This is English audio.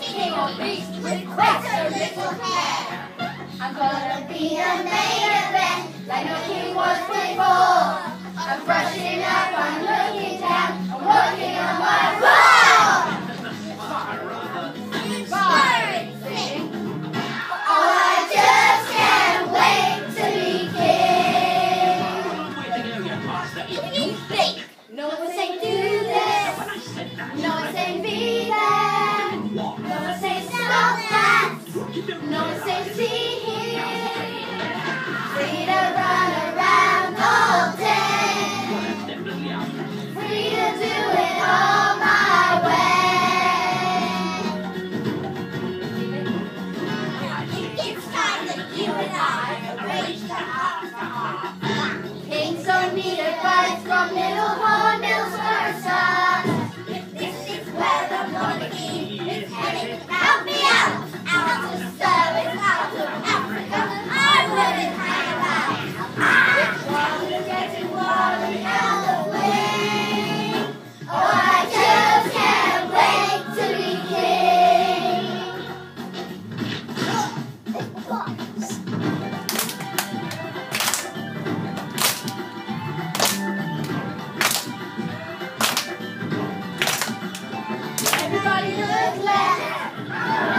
king a little hair. I'm gonna be a maid of like no king was before. no safety here. Everybody look left.